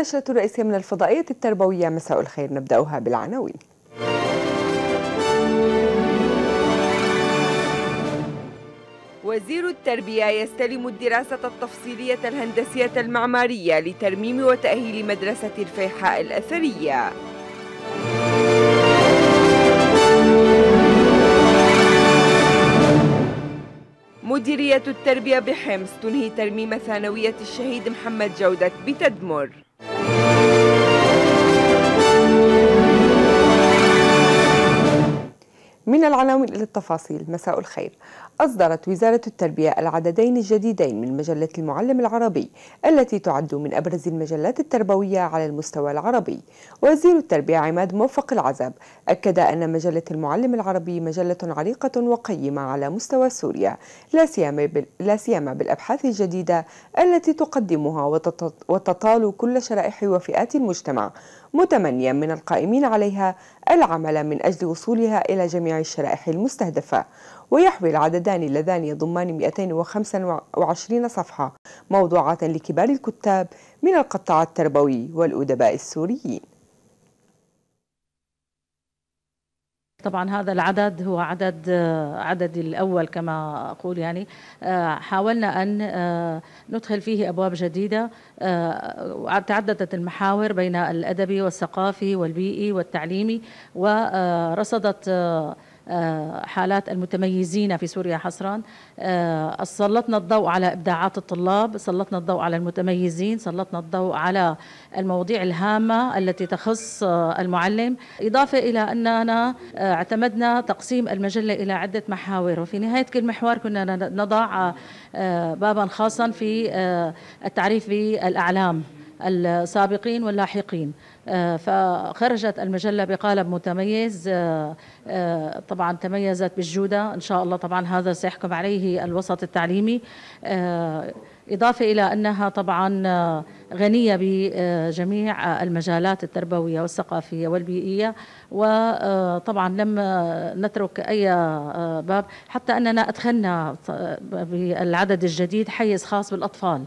النشرة الرئيسية من الفضائية التربوية مساء الخير نبدأها بالعناوين. وزير التربية يستلم الدراسة التفصيلية الهندسية المعمارية لترميم وتأهيل مدرسة الفيحاء الأثرية. مديرية التربية بحمص تنهي ترميم ثانوية الشهيد محمد جودة بتدمر. من العناوين إلى التفاصيل. مساء الخير. أصدرت وزارة التربية العددين الجديدين من مجلة المعلم العربي التي تعد من أبرز المجلات التربوية على المستوى العربي. وزير التربية عماد موفق العزب أكد أن مجلة المعلم العربي مجلة عريقة وقيمة على مستوى سوريا لا سيما لا سيما بالأبحاث الجديدة التي تقدمها وتطال كل شرائح وفئات المجتمع متمنيا من القائمين عليها العمل من أجل وصولها إلى جميع الشرائح المستهدفة. ويحوي العددان اللذان يضمان 225 صفحة موضوعات لكبار الكتاب من القطاع التربوي والأدباء السوريين. طبعا هذا العدد هو عدد عدد الأول كما أقول يعني. حاولنا أن ندخل فيه أبواب جديدة. تعددت المحاور بين الأدبي والثقافي والبيئي والتعليمي ورصدت حالات المتميزين في سوريا حصرا سلطنا الضوء على إبداعات الطلاب سلطنا الضوء على المتميزين سلطنا الضوء على المواضيع الهامة التي تخص المعلم. إضافة إلى أننا اعتمدنا تقسيم المجلة إلى عدة محاور. وفي نهاية كل محور كنا نضع بابا خاصا في التعريف بالأعلام السابقين واللاحقين. فخرجت المجلة بقالب متميز طبعا تميزت بالجودة إن شاء الله طبعا هذا سيحكم عليه الوسط التعليمي. إضافة إلى أنها طبعا غنية بجميع المجالات التربوية والثقافية والبيئية. وطبعا لم نترك أي باب حتى أننا أدخلنا بالعدد الجديد حيز خاص بالأطفال.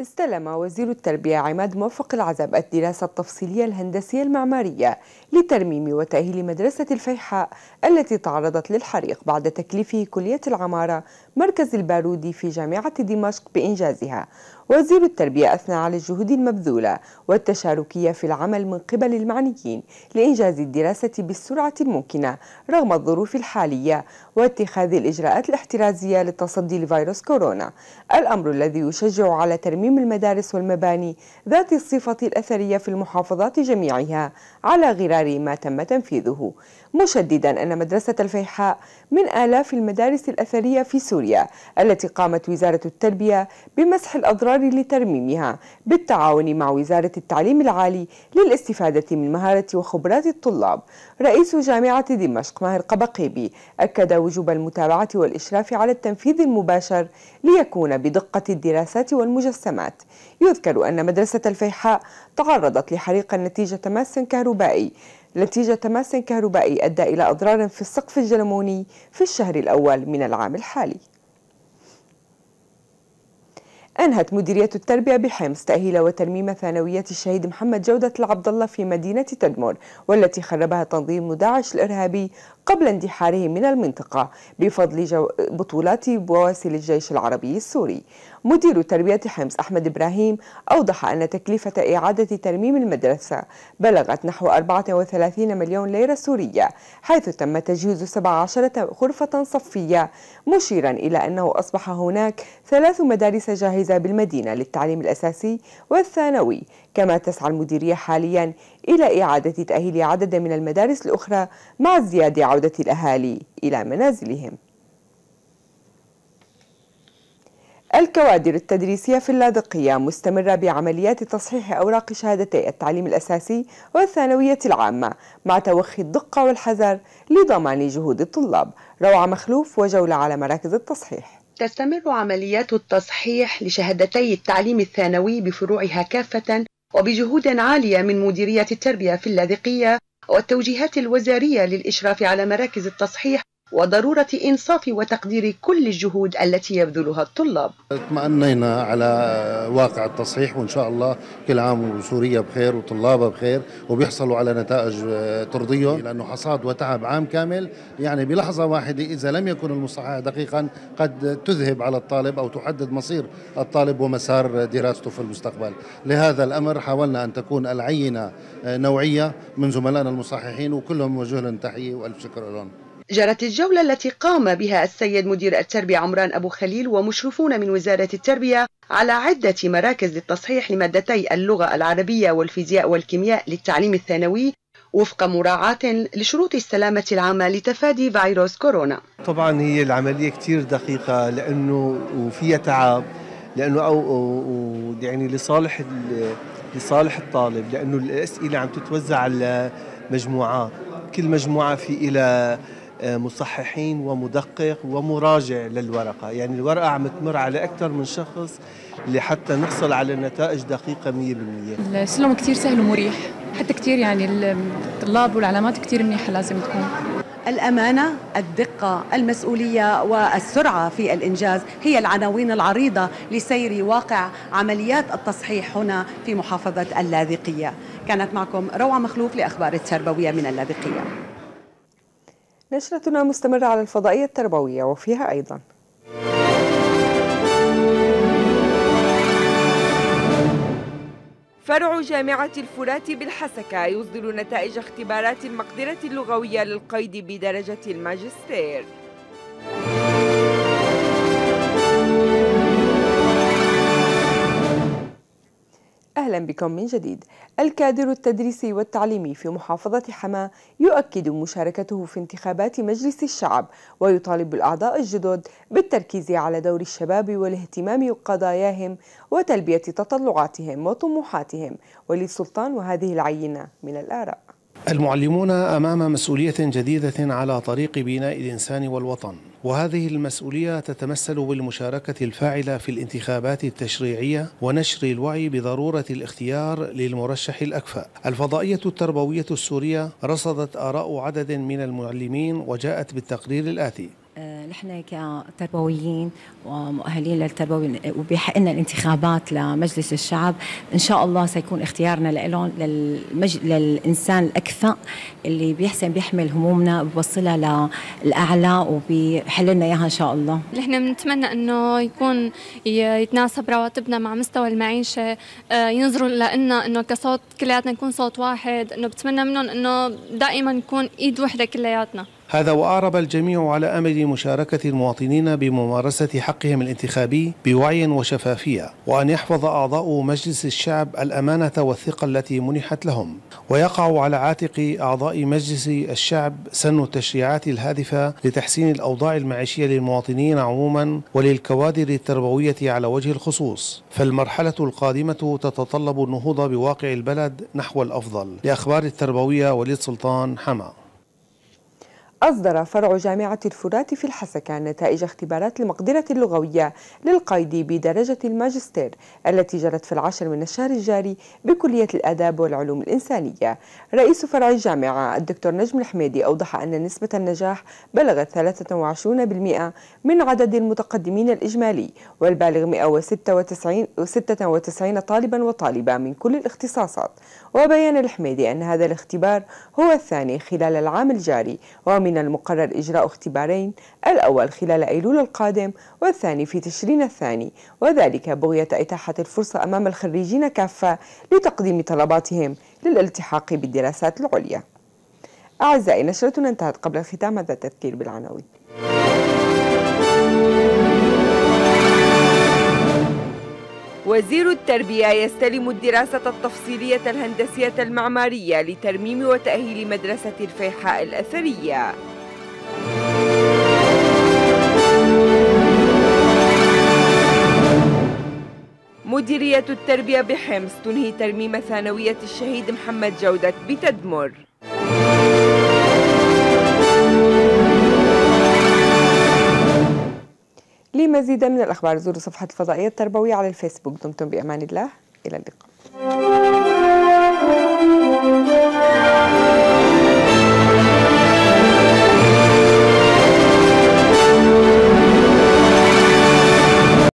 استلم وزير التربية عماد موفق العزب الدراسة التفصيلية الهندسية المعمارية لترميم وتأهيل مدرسة الفيحاء التي تعرضت للحريق بعد تكليفه كلية العمارة مركز البارودي في جامعة دمشق بإنجازها. وزير التربية أثنى على الجهود المبذولة والتشاركية في العمل من قبل المعنيين لإنجاز الدراسة بالسرعة الممكنة رغم الظروف الحالية واتخاذ الإجراءات الاحترازية للتصدي لفيروس كورونا. الأمر الذي يشجع على ترميم المدارس والمباني ذات الصفة الأثرية في المحافظات جميعها على غرار ما تم تنفيذه مشددا أن مدرسة الفيحاء من آلاف المدارس الأثرية في سوريا التي قامت وزارة التربية بمسح الأضرار لترميمها بالتعاون مع وزارة التعليم العالي للاستفادة من مهارة وخبرات الطلاب. رئيس جامعة دمشق ماهر قبقيبي أكد وجوب المتابعة والإشراف على التنفيذ المباشر ليكون بدقة الدراسات والمجسمات. يذكر أن مدرسة الفيحاء تعرضت لحريق نتيجة ماس كهربائي نتيجة تماس كهربائي أدى إلى أضرار في السقف الجلموني في الشهر الأول من العام الحالي. أنهت مديرية التربية بحمص تأهيل وترميم ثانوية الشهيد محمد جودة العبد الله في مدينة تدمر والتي خربها تنظيم داعش الإرهابي قبل اندحاره من المنطقة بفضل جو بطولات بواسل الجيش العربي السوري. مدير تربية حمص أحمد إبراهيم أوضح أن تكلفة إعادة ترميم المدرسة بلغت نحو 34 مليون ليرة سورية حيث تم تجهيز 17 غرفة صفية مشيرا إلى أنه أصبح هناك ثلاث مدارس جاهزة بالمدينة للتعليم الأساسي والثانوي. كما تسعى المديرية حاليا إلى إعادة تأهيل عدد من المدارس الأخرى مع ازدياد عودة الأهالي إلى منازلهم. الكوادر التدريسية في اللاذقية مستمرة بعمليات تصحيح أوراق شهادتي التعليم الأساسي والثانوية العامة مع توخي الدقة والحذر لضمان جهود الطلاب. روعة مخلوف وجولة على مراكز التصحيح. تستمر عمليات التصحيح لشهادتي التعليم الثانوي بفروعها كافة وبجهود عالية من مديرية التربية في اللاذقية والتوجيهات الوزارية للإشراف على مراكز التصحيح وضرورة إنصاف وتقدير كل الجهود التي يبذلها الطلاب. اطمأنينا على واقع التصحيح وإن شاء الله كل عام وسوريا بخير وطلابها بخير وبيحصلوا على نتائج ترضيهم لأنه حصاد وتعب عام كامل. يعني بلحظة واحدة إذا لم يكن المصحح دقيقا قد تذهب على الطالب أو تحدد مصير الطالب ومسار دراسته في المستقبل. لهذا الأمر حاولنا أن تكون العينة نوعية من زملائنا المصححين وكلهم موجه لهم تحية وألف شكر لهم. جرت الجولة التي قام بها السيد مدير التربية عمران أبو خليل ومشرفون من وزارة التربية على عدة مراكز للتصحيح لمادتي اللغة العربية والفيزياء والكيمياء للتعليم الثانوي وفق مراعاة لشروط السلامة العامة لتفادي فيروس كورونا. طبعا هي العملية كتير دقيقة لأنه وفيها تعب لأنه أو, أو يعني لصالح لصالح الطالب لأنه الأسئلة عم تتوزع على مجموعات. كل مجموعة في إلى مصححين ومدقق ومراجع للورقة. يعني الورقة عم تمر على أكثر من شخص لحتى نحصل على نتائج دقيقة 100% السلم كثير سهل ومريح. حتى كثير يعني الطلاب والعلامات كثير منيحة لازم تكون. الأمانة، الدقة، المسؤولية والسرعة في الإنجاز هي العناوين العريضة لسير واقع عمليات التصحيح هنا في محافظة اللاذقية. كانت معكم روعة مخلوف لأخبار التربوية من اللاذقية. نشرتنا مستمرة على الفضائية التربوية وفيها أيضا. فرع جامعة الفرات بالحسكة يصدر نتائج اختبارات المقدرة اللغوية للقيد بدرجة الماجستير. أهلا بكم من جديد. الكادر التدريسي والتعليمي في محافظة حماة يؤكد مشاركته في انتخابات مجلس الشعب ويطالب الأعضاء الجدد بالتركيز على دور الشباب والاهتمام بقضاياهم وتلبية تطلعاتهم وطموحاتهم. وللسلطان وهذه العينة من الآراء. المعلمون أمام مسؤولية جديدة على طريق بناء الإنسان والوطن. وهذه المسؤولية تتمثل بالمشاركة الفاعلة في الانتخابات التشريعية ونشر الوعي بضرورة الاختيار للمرشح الأكفأ. الفضائية التربوية السورية رصدت آراء عدد من المعلمين وجاءت بالتقرير الآتي: نحن كتربويين ومؤهلين للتربوي وبحقنا الانتخابات لمجلس الشعب إن شاء الله سيكون اختيارنا لهم للمج... للإنسان الاكفأ اللي بيحسن بيحمل همومنا وبيوصلها للأعلى وبيحل لنا إياها إن شاء الله. نحن بنتمنى إنه يكون يتناسب رواتبنا مع مستوى المعيشة ينظروا لنا إنه كصوت كلياتنا نكون صوت واحد إنه بتمنى منهم إنه دائما نكون إيد وحدة كلياتنا. هذا وأعرب الجميع على أمل مشاركة المواطنين بممارسة حقهم الانتخابي بوعي وشفافية وأن يحفظ أعضاء مجلس الشعب الأمانة والثقة التي منحت لهم. ويقع على عاتق أعضاء مجلس الشعب سن التشريعات الهادفة لتحسين الأوضاع المعيشية للمواطنين عموما وللكوادر التربوية على وجه الخصوص. فالمرحلة القادمة تتطلب النهوض بواقع البلد نحو الأفضل. لأخبار التربوية وليد سلطان حما. أصدر فرع جامعة الفرات في الحسكة نتائج اختبارات المقدرة اللغوية للقيد بدرجة الماجستير التي جرت في العاشر من الشهر الجاري بكلية الآداب والعلوم الإنسانية. رئيس فرع الجامعة الدكتور نجم الحميدي أوضح أن نسبة النجاح بلغت 23% من عدد المتقدمين الإجمالي والبالغ 196 96 طالبا وطالبة من كل الاختصاصات. وبيان الحميدي أن هذا الاختبار هو الثاني خلال العام الجاري ومن المقرر إجراء اختبارين الأول خلال أيلول القادم والثاني في تشرين الثاني. وذلك بغية إتاحة الفرصة أمام الخريجين كافة لتقديم طلباتهم للالتحاق بالدراسات العليا. أعزائي نشرتنا انتهت قبل الختام هذا التذكير بالعناوين. وزير التربية يستلم الدراسة التفصيلية الهندسية المعمارية لترميم وتأهيل مدرسة الفيحاء الأثرية. مديرية التربية بحمص تنهي ترميم ثانوية الشهيد محمد جودة بتدمر. لمزيد من الأخبار. زوروا صفحة الفضائية التربوية على الفيسبوك. دمتم بأمان الله. إلى اللقاء.